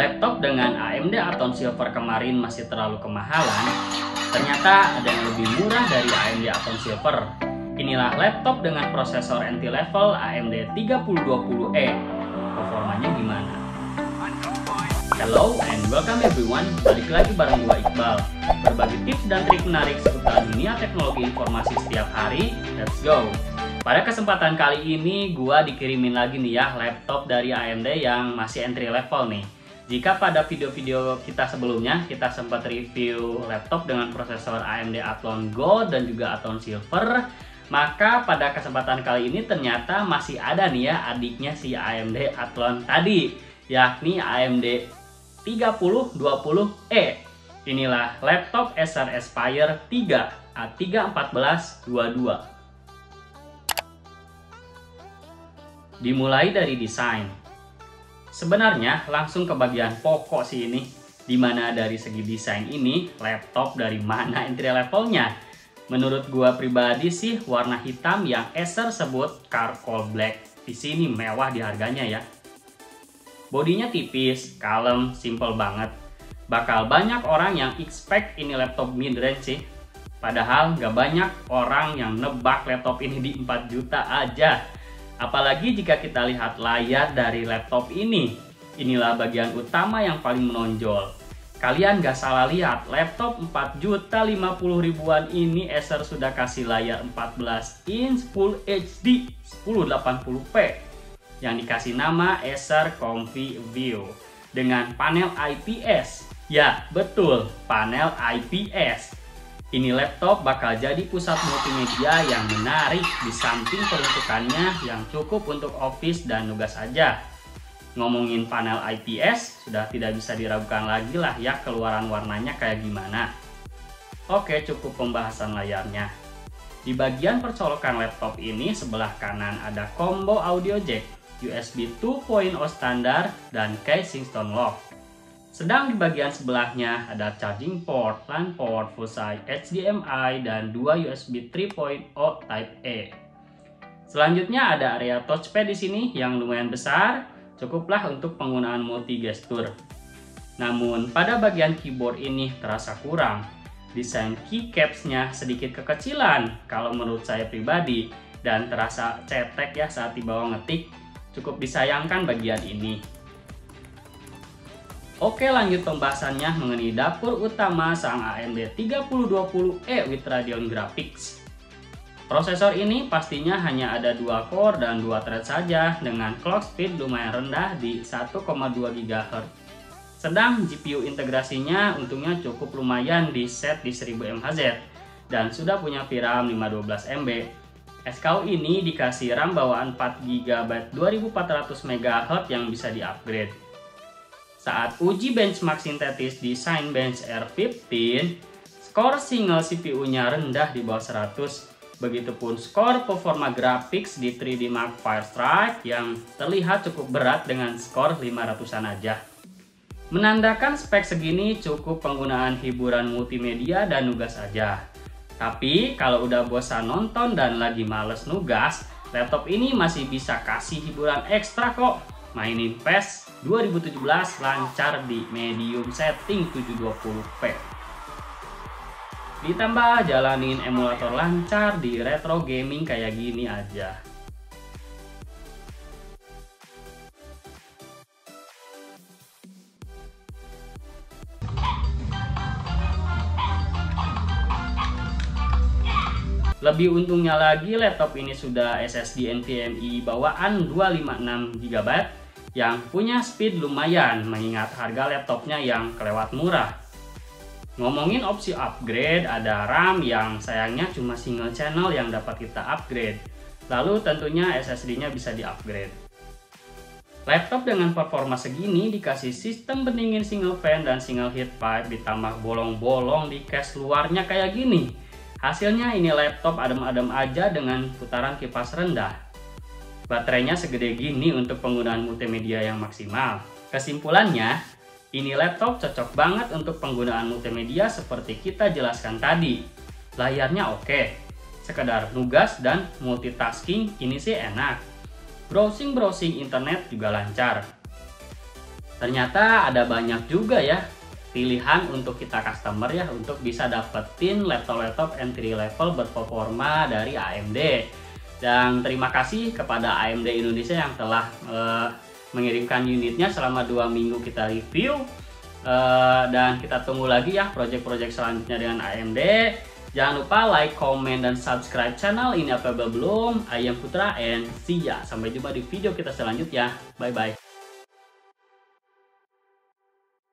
laptop dengan AMD Atom Silver kemarin masih terlalu kemahalan, ternyata ada yang lebih murah dari AMD Atom Silver. Inilah laptop dengan prosesor entry level AMD 3020E. Performanya gimana? Hello and welcome everyone, balik lagi bareng gua Iqbal Berbagi tips dan trik menarik seputar dunia teknologi informasi setiap hari, let's go! Pada kesempatan kali ini gua dikirimin lagi nih ya laptop dari AMD yang masih entry level nih jika pada video-video kita sebelumnya kita sempat review laptop dengan prosesor AMD Athlon Gold dan juga Athlon Silver, maka pada kesempatan kali ini ternyata masih ada nih ya adiknya si AMD Athlon tadi, yakni AMD 3020E. Inilah laptop Acer Aspire 3 A31422. Dimulai dari desain. Sebenarnya langsung ke bagian pokok sih ini, di mana dari segi desain ini laptop dari mana entry levelnya. Menurut gua pribadi sih warna hitam yang Acer sebut charcoal black. Di sini mewah di harganya ya. Bodinya tipis, kalem, simple banget. Bakal banyak orang yang expect ini laptop mid range sih. Padahal gak banyak orang yang nebak laptop ini di 4 juta aja. Apalagi jika kita lihat layar dari laptop ini. Inilah bagian utama yang paling menonjol. Kalian gak salah lihat, laptop 4 juta 50 ribuan ini Acer sudah kasih layar 14 inch Full HD 1080p yang dikasih nama Acer Comfy View dengan panel IPS. Ya, betul, panel IPS. Ini laptop bakal jadi pusat multimedia yang menarik di samping peruntukannya yang cukup untuk office dan nugas saja. Ngomongin panel IPS, sudah tidak bisa diragukan lagi lah ya keluaran warnanya kayak gimana. Oke, cukup pembahasan layarnya. Di bagian percolokan laptop ini sebelah kanan ada combo audio jack, USB 2.0 standar, dan casing stone lock. Sedang di bagian sebelahnya ada charging port, LAN port, full HDMI, dan dua USB 3.0 Type A. Selanjutnya ada area touchpad di sini yang lumayan besar, cukuplah untuk penggunaan multi gesture. Namun pada bagian keyboard ini terasa kurang. Desain keycaps-nya sedikit kekecilan kalau menurut saya pribadi dan terasa cetek ya saat dibawa ngetik. Cukup disayangkan bagian ini. Oke lanjut pembahasannya mengenai dapur utama sang AMD 3020E with Radeon Graphics. Prosesor ini pastinya hanya ada dua core dan dua thread saja dengan clock speed lumayan rendah di 1,2 GHz. Sedang GPU integrasinya untungnya cukup lumayan di set di 1000 MHz dan sudah punya VRAM 512 MB. SKU ini dikasih RAM bawaan 4 GB 2400 MHz yang bisa di-upgrade. Saat uji benchmark sintetis di Cinebench R15, skor single CPU-nya rendah di bawah 100. Begitupun skor performa graphics di 3D Mark Firestrike yang terlihat cukup berat dengan skor 500-an aja. Menandakan spek segini cukup penggunaan hiburan multimedia dan nugas saja. Tapi kalau udah bosan nonton dan lagi males nugas, laptop ini masih bisa kasih hiburan ekstra kok mainin PES 2017 lancar di medium setting 720p. Ditambah jalanin emulator lancar di retro gaming kayak gini aja. Lebih untungnya lagi laptop ini sudah SSD NVMe bawaan 256 GB yang punya speed lumayan mengingat harga laptopnya yang kelewat murah. Ngomongin opsi upgrade, ada RAM yang sayangnya cuma single channel yang dapat kita upgrade. Lalu tentunya SSD-nya bisa di-upgrade. Laptop dengan performa segini dikasih sistem pendingin single fan dan single heat pipe ditambah bolong-bolong di case luarnya kayak gini. Hasilnya ini laptop adem-adem aja dengan putaran kipas rendah. Baterainya segede gini untuk penggunaan multimedia yang maksimal. Kesimpulannya, ini laptop cocok banget untuk penggunaan multimedia seperti kita jelaskan tadi. Layarnya oke, sekedar nugas dan multitasking ini sih enak. Browsing-browsing internet juga lancar. ternyata ada banyak juga ya pilihan untuk kita customer ya untuk bisa dapetin laptop-laptop entry level berperforma dari AMD dan terima kasih kepada AMD Indonesia yang telah uh, mengirimkan unitnya selama dua minggu kita review uh, dan kita tunggu lagi ya project-project selanjutnya dengan AMD Jangan lupa like, comment, dan subscribe channel ini apa belum. Ayam Putra and see ya. Sampai jumpa di video kita selanjutnya. Bye-bye.